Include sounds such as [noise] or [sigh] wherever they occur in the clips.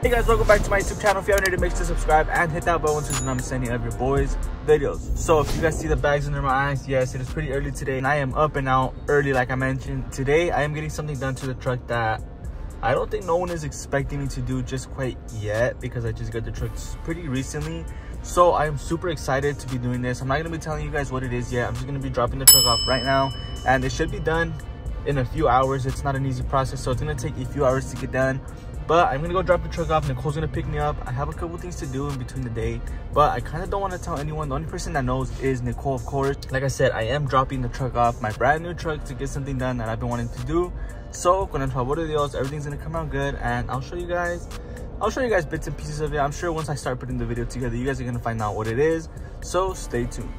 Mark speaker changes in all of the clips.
Speaker 1: Hey guys, welcome back to my YouTube channel. If you haven't already, make sure to subscribe and hit that bell once there's I'm sending of your boys videos. So if you guys see the bags under my eyes, yes, it is pretty early today and I am up and out early like I mentioned. Today, I am getting something done to the truck that I don't think no one is expecting me to do just quite yet because I just got the truck pretty recently. So I am super excited to be doing this. I'm not gonna be telling you guys what it is yet. I'm just gonna be dropping the truck off right now and it should be done in a few hours. It's not an easy process, so it's gonna take a few hours to get done. But I'm gonna go drop the truck off. Nicole's gonna pick me up. I have a couple things to do in between the day, but I kind of don't want to tell anyone. The only person that knows is Nicole, of course. Like I said, I am dropping the truck off, my brand new truck, to get something done that I've been wanting to do. So, con el favor de Dios, everything's gonna come out good, and I'll show you guys. I'll show you guys bits and pieces of it. I'm sure once I start putting the video together, you guys are gonna find out what it is. So stay tuned.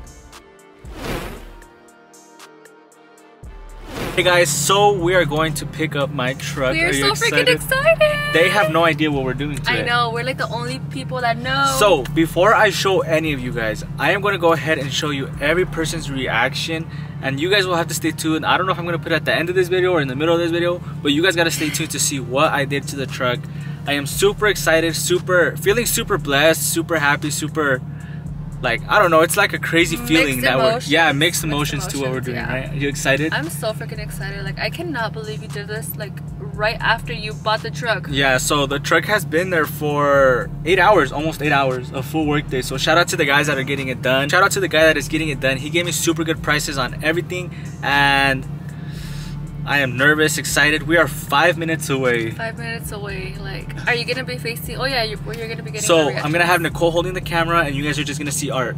Speaker 1: Hey guys, so we are going to pick up my truck.
Speaker 2: We're
Speaker 1: are you
Speaker 2: so
Speaker 1: excited?
Speaker 2: freaking excited.
Speaker 1: They have no idea what we're doing today.
Speaker 2: I know. We're like the only people that know.
Speaker 1: So before I show any of you guys, I am going to go ahead and show you every person's reaction and you guys will have to stay tuned. I don't know if I'm going to put it at the end of this video or in the middle of this video, but you guys got to stay tuned to see what I did to the truck. I am super excited, super, feeling super blessed, super happy, super like I don't know, it's like a crazy feeling
Speaker 2: Mixed
Speaker 1: that we're yeah, mixed
Speaker 2: Mixed
Speaker 1: emotions, to what we're doing,
Speaker 2: yeah.
Speaker 1: right? Are you excited?
Speaker 2: I'm so freaking excited. Like I cannot believe you did this like right after you bought the truck.
Speaker 1: Yeah, so the truck has been there for eight hours, almost eight hours, a full workday. So shout out to the guys that are getting it done. Shout out to the guy that is getting it done. He gave me super good prices on everything, and I am nervous, excited. We are five minutes away.
Speaker 2: Five minutes away. Like, are you gonna be facing? Oh yeah, you're, you're gonna be getting.
Speaker 1: So I'm gonna have Nicole holding the camera, and you guys are just gonna see our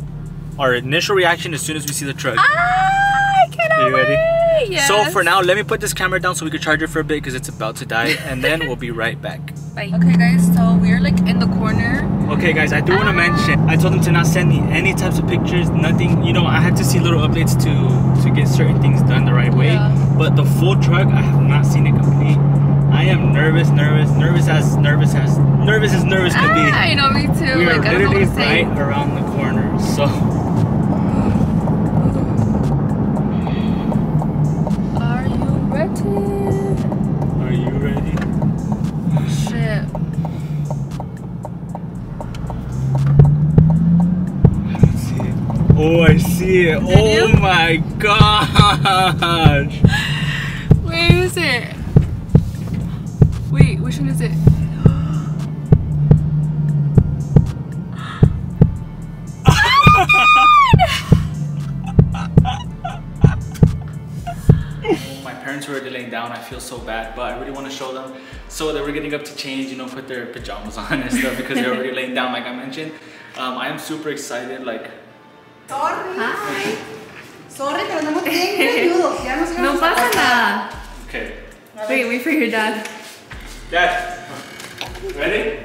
Speaker 1: our initial reaction as soon as we see the truck.
Speaker 2: Ah, I cannot
Speaker 1: Are you ready?
Speaker 2: wait. Yes.
Speaker 1: So for now, let me put this camera down so we can charge it for a bit because it's about to die, and then we'll be right back.
Speaker 2: Bye. Okay, guys. So we're like in the corner.
Speaker 1: Okay, guys, I do want to mention. I told them to not send me any types of pictures, nothing. You know, I had to see little updates to to get certain things done the right way.
Speaker 2: Yeah.
Speaker 1: But the full truck, I have not seen it complete. I am nervous, nervous, nervous as nervous as nervous as nervous could be.
Speaker 2: Ah, I know, me too.
Speaker 1: we are
Speaker 2: like I
Speaker 1: literally
Speaker 2: what to say.
Speaker 1: right around the corner. So Oh, I see it.
Speaker 2: Did
Speaker 1: oh
Speaker 2: you?
Speaker 1: my gosh.
Speaker 2: Where is it? Wait, which one is it? [laughs]
Speaker 1: My parents were already laying down. I feel so bad, but I really want to show them. So they were getting up to change, you know, put their pajamas on and stuff because they're already laying down, like I mentioned. Um, I am super excited. Like,
Speaker 3: Sorry.
Speaker 2: Hi.
Speaker 3: Sorry, pero no tengo [laughs] ayudo. Ya nos
Speaker 2: No
Speaker 3: íbamos a
Speaker 2: pasa
Speaker 3: pasar.
Speaker 2: nada.
Speaker 1: okay,
Speaker 2: Wait, wait for your dad.
Speaker 1: Dad, ready?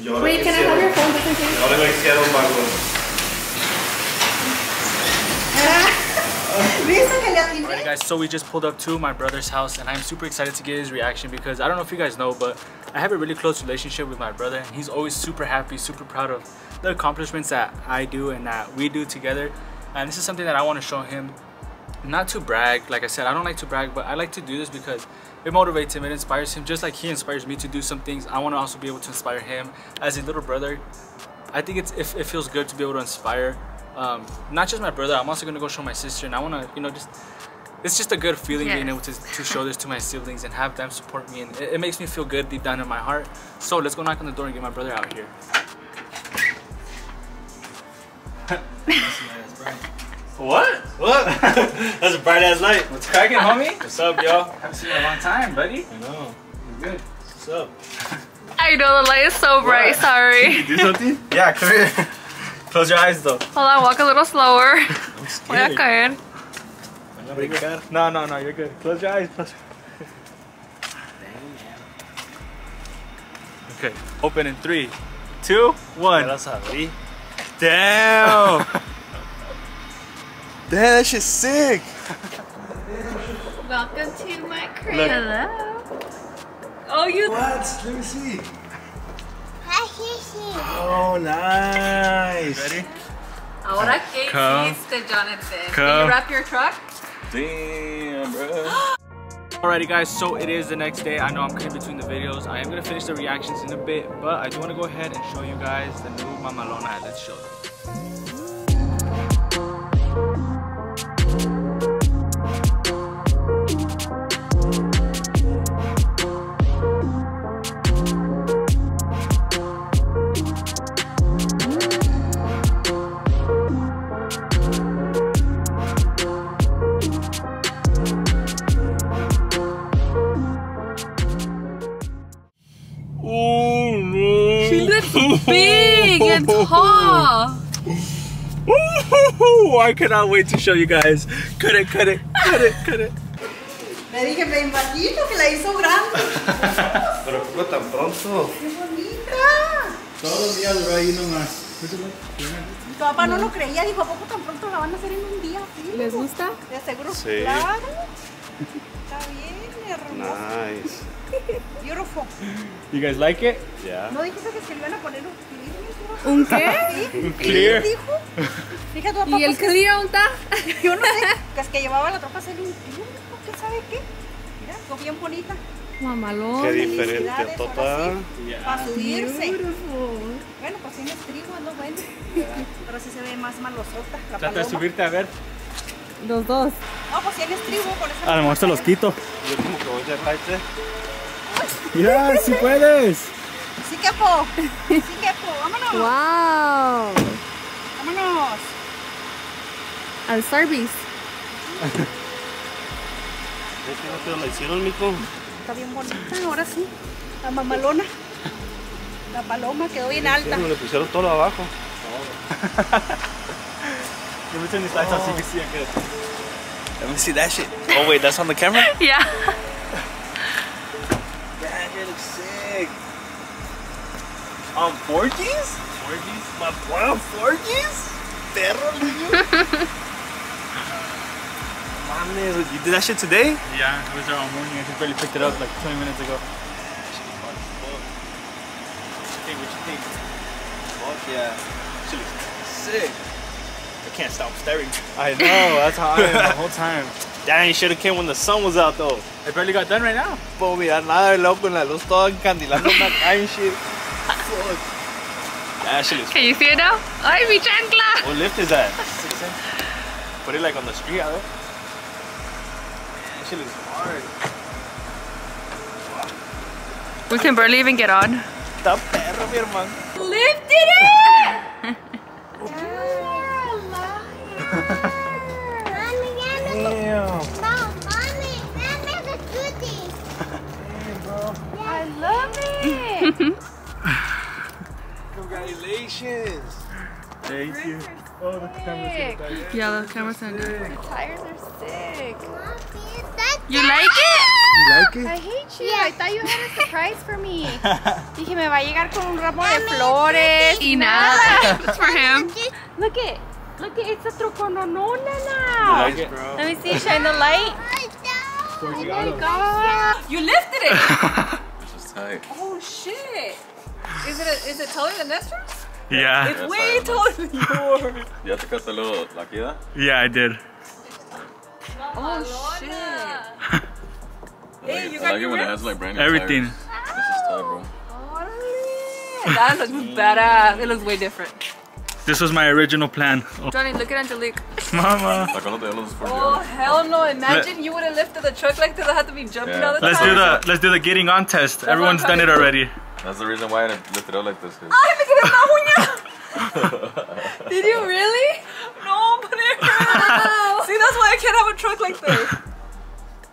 Speaker 4: Yo
Speaker 2: Wait, can I have your phone just in case?
Speaker 4: Ahora me hicieron vago.
Speaker 3: ¿Viste que le [laughs] atiné?
Speaker 1: Alright guys, so we just pulled up to my brother's house and I'm super excited to get his reaction because I don't know if you guys know, but I have a really close relationship with my brother and he's always super happy, super proud of the accomplishments that I do and that we do together. And this is something that I want to show him. Not to brag, like I said, I don't like to brag, but I like to do this because it motivates him, it inspires him, just like he inspires me to do some things. I want to also be able to inspire him as a little brother. I think it's it, it feels good to be able to inspire um, not just my brother. I'm also gonna go show my sister, and I wanna you know just it's just a good feeling being able to, to show this to my siblings and have them support me, and it, it makes me feel good deep down in my heart. So let's go knock on the door and get my brother out here. What?
Speaker 4: What? [laughs] That's a bright ass light.
Speaker 1: What's cracking, homie? What's up, yo? Haven't seen you in a long time, buddy.
Speaker 4: I know.
Speaker 1: You good?
Speaker 4: What's up?
Speaker 2: I know the light is so bright. Sorry. [laughs]
Speaker 4: Do something? Yeah, come here. [laughs]
Speaker 1: Close your eyes, though.
Speaker 2: Hold on, walk a little slower.
Speaker 4: I'm
Speaker 2: Voy a
Speaker 4: scared.
Speaker 2: caer.
Speaker 1: No, no, no, you're good. Close your eyes. Close. Okay. Open in three, two, one.
Speaker 4: Ya las abrí.
Speaker 1: Damn.
Speaker 4: Damn, that shit's sick.
Speaker 2: Welcome to my crib.
Speaker 1: Look.
Speaker 2: Hello. Oh, you.
Speaker 4: What? Let me see. Oh, nice.
Speaker 1: Ready?
Speaker 2: Ahora qué
Speaker 1: Come.
Speaker 2: hiciste, Jonathan? Did
Speaker 1: Come.
Speaker 2: you wrap your truck?
Speaker 1: Damn, bro. [gasps] [gasps] Alrighty guys, so it is the next day. I know I'm cutting between the videos. I am gonna finish the reactions in a bit, but I do wanna go ahead and show you guys the new Mamalona. Let's show them.
Speaker 2: Looks big and tall.
Speaker 1: Ooh, I cannot wait to show you guys. Cut it, cut it, cut it, cut it.
Speaker 3: Le dije, me imagino que la hizo grande. [laughs]
Speaker 4: Pero poco tan pronto.
Speaker 3: ¡Qué bonita!
Speaker 4: Todos los días lo ahí nomás.
Speaker 3: Mi papá no lo creía, dijo, ¿a poco tan pronto la van a hacer en un día? Sí,
Speaker 2: ¿Les gusta?
Speaker 3: ¿De seguro?
Speaker 4: Sí.
Speaker 3: Claro. Está bien,
Speaker 4: Nice.
Speaker 3: Beautiful.
Speaker 1: You guys like it?
Speaker 4: Yeah.
Speaker 3: ¿No dijiste que se le iban a poner un clip?
Speaker 2: ¿Un qué?
Speaker 3: ¿Sí?
Speaker 1: Clear.
Speaker 3: ¿Sí dijo? Dije, tu papá,
Speaker 2: ¿Y el
Speaker 3: pues,
Speaker 2: clear dónde está?
Speaker 3: Yo no sé, que es que llevaba la tropa a hacer un ¿qué sabe qué? Mira, quedó bien bonita.
Speaker 2: Mamalón.
Speaker 4: Qué diferente,
Speaker 3: felicidades,
Speaker 4: Tota.
Speaker 3: Para subirse.
Speaker 2: Beautiful.
Speaker 3: Bueno, pues tiene trigo, lo bueno. Pero sí se ve más malosota. La
Speaker 1: Trata de subirte a ver.
Speaker 2: Los dos.
Speaker 3: No, pues tienes trigo, por eso.
Speaker 1: A lo mejor se los quito.
Speaker 4: Yo como que voy a lights, eh.
Speaker 1: Ya, si puedes.
Speaker 3: Sí, quepo. Sí, quepo. Vámonos.
Speaker 2: Wow.
Speaker 3: Vámonos.
Speaker 2: Al.
Speaker 4: ¿Ves [laughs] que no te lo hicieron, mijo?
Speaker 3: Está bien bonita, ahora sí. La mamalona. La paloma quedó bien alta.
Speaker 4: Sí, le pusieron todo abajo. [laughs]
Speaker 1: Let me turn these lights on so you can see it good.
Speaker 4: Let me see that shit. Oh wait, that's on the camera? [laughs]
Speaker 2: Yeah.
Speaker 4: that it looks sick.
Speaker 1: On 4Gs?
Speaker 4: 4Gs? My boy on 4Gs? Perro, niño. [laughs] Mames, you did that shit today?
Speaker 1: Yeah, it was our own morning. I just barely picked it up like 20 minutes ago. Hey, what you think?
Speaker 4: Fuck yeah. Shit looks sick.
Speaker 1: I can't stop staring.
Speaker 4: I know, that's how I am
Speaker 1: the whole time.
Speaker 4: Damn, you should have came when the sun was out though.
Speaker 1: I barely got done right now.
Speaker 4: Puedo mirar nada de loco con la luz toda encandilando una [laughs] calle and shit. Fuck. That shit looks
Speaker 2: Can you see it now? Ay, mi chancla.
Speaker 4: What lift is that? [laughs] Six inch? Put it like on the street, a ver. That shit looks hard.
Speaker 2: We can barely even get on.
Speaker 4: Está perro, mi hermano.
Speaker 2: Lifted it!
Speaker 4: Damn.
Speaker 2: I love it.
Speaker 4: Congratulations.
Speaker 1: Thank you. Oh, the camera's gonna die.
Speaker 2: yeah, the camera's on.
Speaker 5: Tires are sick.
Speaker 2: You like it?
Speaker 1: You like it?
Speaker 5: I hate you. I thought you had a surprise for me. [laughs] Dije, me va a llegar con un ramo de flores.
Speaker 2: Y nada. It's for him. [laughs]
Speaker 5: Look it. Look it. It's a truco. No, no,
Speaker 1: You
Speaker 5: Nana.
Speaker 1: like it?
Speaker 5: Let me see. Shine the light. Oh my god.
Speaker 2: You lifted it. [laughs]
Speaker 6: This is tight.
Speaker 2: Oh shit. Is it a, is it taller than Nestor's?
Speaker 1: Yeah.
Speaker 2: It's
Speaker 6: That's
Speaker 2: way
Speaker 6: fine,
Speaker 2: taller than yours. [laughs]
Speaker 6: ¿Ya te quedaste luego la queda?
Speaker 1: Yeah, I did.
Speaker 2: Oh shit.
Speaker 6: I
Speaker 2: Hey,
Speaker 6: like,
Speaker 2: you
Speaker 6: it-
Speaker 2: got
Speaker 6: I like it when it has like brand new
Speaker 1: Everything.
Speaker 6: tires. This is tight, bro.
Speaker 2: That looks [laughs] badass. It looks way different.
Speaker 1: This was my original plan. Oh,
Speaker 2: Johnny, look at Angelique.
Speaker 1: mama.
Speaker 6: Like uno de los for
Speaker 2: Oh hell no! Imagine you would have lifted the truck like this. I had to be jumping
Speaker 6: Yeah.
Speaker 2: all the
Speaker 1: Let's
Speaker 2: time.
Speaker 1: do the let's do the getting on test. Everyone's done it already.
Speaker 6: That's the reason why I lift it up like this.
Speaker 2: Ay, me quedé la uña. [laughs] Did you really? No, but it hurts. See, that's why I can't have a truck like this.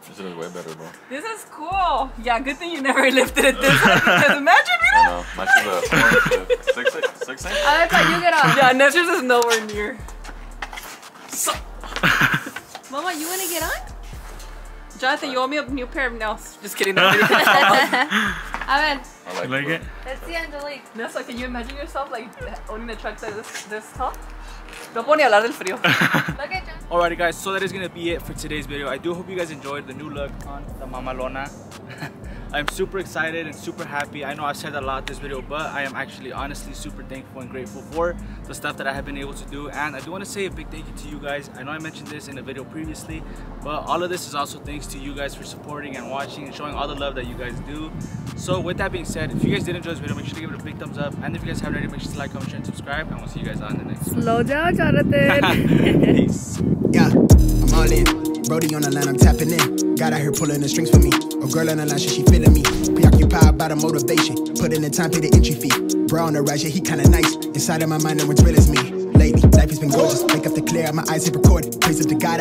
Speaker 6: This is way better, bro.
Speaker 2: This is cool. Yeah, good thing you never [laughs] lifted it this high. Because imagine,
Speaker 6: I
Speaker 2: mira.
Speaker 6: know. My shit's a four inch, uh, six six.
Speaker 2: I thought you get on. Yeah, Nestor's is nowhere near. So, [laughs] Mama, you want to get on? Jonathan, you owe me a new pair of nails. Just kidding. No, really. A ver,
Speaker 6: I like,
Speaker 1: Like
Speaker 6: bro.
Speaker 1: it?
Speaker 2: let's see Angelique. Nessa, can you imagine yourself like owning a truck that this, this tall? [laughs] No puedo ni hablar del frío. [laughs] Look.
Speaker 1: Alrighty guys, so that is gonna be it for today's video. I do hope you guys enjoyed the new look on the Mamalona. [laughs] I'm super excited and super happy. I know I've said that a lot this video, but I am actually honestly super thankful and grateful for the stuff that I have been able to do. And I do want to say a big thank you to you guys. I know I mentioned this in a video previously, but all of this is also thanks to you guys for supporting and watching and showing all the love that you guys do. So with that being said, if you guys did enjoy this video, make sure to give it a big thumbs up. And if you guys haven't already, make sure to like, comment, share, and subscribe. And we'll see you guys on the next one.
Speaker 3: Slow down, Jonathan. [laughs]
Speaker 1: Peace.
Speaker 7: Yeah, I'm all in. Brody on the line, I'm tapping in. God out here pulling the strings for me. A girl on the line, she, she feeling me. Preoccupied by the motivation. Put in the time, pay the entry fee. Bro on the rise, yeah, he kinda nice. Inside of my mind, no one's real as me. Lately, life has been gorgeous. Wake up to clear, my eyes hit record. Praise up to God.